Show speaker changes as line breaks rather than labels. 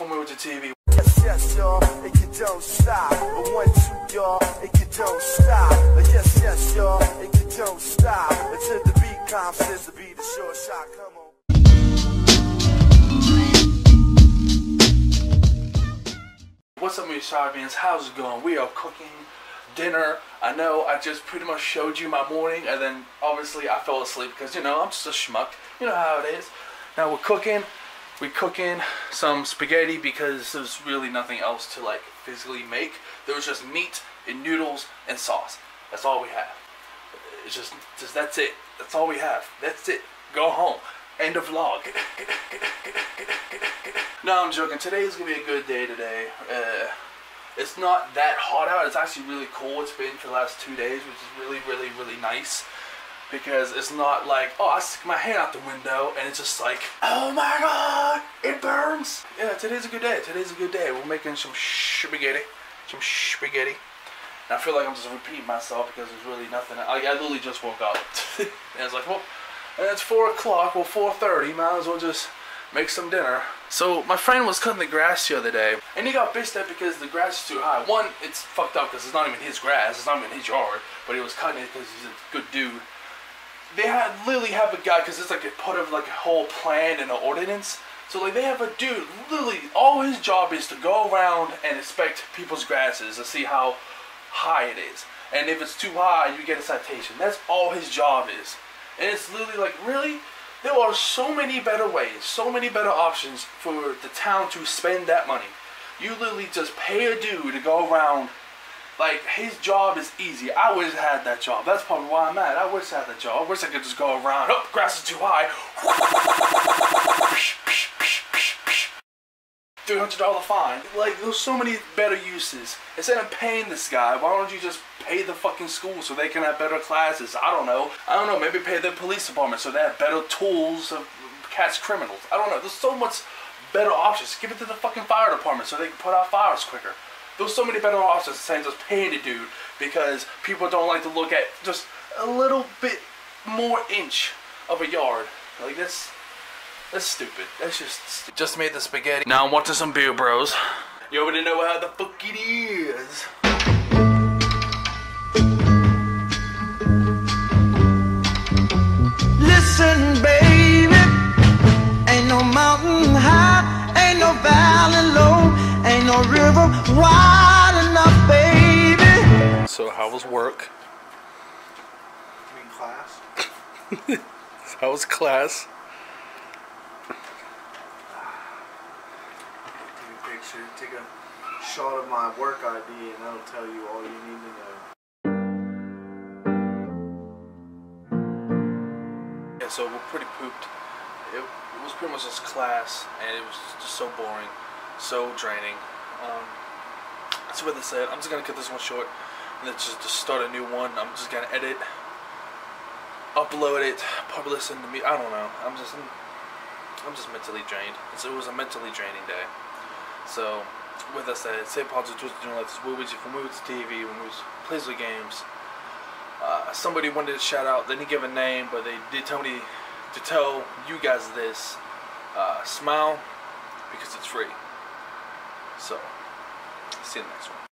Movie to TV.
Yes, yes, y'all, and you don't stop. A one, two, y'all, you don't stop. A yes, yes, y'all, you don't stop. Until the beat comes, says the beat is short shot. Come on.
What's up, Movie Sardines? How's it going? We are cooking dinner. I know I just pretty much showed you my morning, and then obviously I fell asleep because you know I'm just a schmuck. You know how it is. Now we're cooking. We cook in some spaghetti because there's really nothing else to like physically make. There was just meat and noodles and sauce. That's all we have. It's just, just that's it. That's all we have. That's it. Go home. End of vlog. no, I'm joking. Today is gonna be a good day today. Uh, it's not that hot out. It's actually really cool. It's been for the last two days, which is really, really, really nice. Because it's not like, oh, I stick my hand out the window and it's just like, oh my god, it burns. Yeah, today's a good day. Today's a good day. We're making some spaghetti. Some spaghetti. And I feel like I'm just repeating myself because there's really nothing. I, I literally just woke up. and it's like, well, and it's 4 o'clock, well 4.30, might as well just make some dinner. So my friend was cutting the grass the other day, and he got pissed at because the grass is too high. One, it's fucked up because it's not even his grass, it's not even his yard, but he was cutting it because he's a good dude. They had literally have a guy because it's like a part of like a whole plan and an ordinance. So like they have a dude, literally all his job is to go around and inspect people's grasses to see how high it is. And if it's too high, you get a citation. That's all his job is. And it's literally like, really? There are so many better ways, so many better options for the town to spend that money. You literally just pay a dude to go around. Like, his job is easy. I wish I had that job. That's probably why I'm mad. I wish I had that job. I wish I could just go around. Oh, grass is too high. $300 fine. Like, there's so many better uses. Instead of paying this guy, why don't you just pay the fucking school so they can have better classes? I don't know. I don't know. Maybe pay the police department so they have better tools to catch criminals. I don't know. There's so much better options. Give it to the fucking fire department so they can put out fires quicker. There's so many better options than just paying a dude because people don't like to look at just a little bit more inch of a yard. Like, that's... That's stupid. That's just stupid. Just made the spaghetti. Now I'm watching some Beer Bros. You already know how the fuck it is.
Listen, baby, ain't no mountain high, ain't no valley low, ain't no river wide enough, baby.
So how was work?
You mean class?
How was class?
Take a picture, take a shot of my work ID, and that'll tell you all you need to know.
Yeah, so we're pretty pooped. It, it was pretty much just class, and it was just so boring, so draining. Um, that's what they said. I'm just gonna cut this one short, and then just, just start a new one. I'm just gonna edit, upload it, publish it to me. I don't know. I'm just, I'm, I'm just mentally drained. It's, it was a mentally draining day. So, with that said, say positive Twitter doing like this. Movies to TV, movies, plays with games. Uh, somebody wanted to shout out. They didn't give a name, but they did tell me to tell you guys this. Uh, smile because it's free. So, see you in the next one.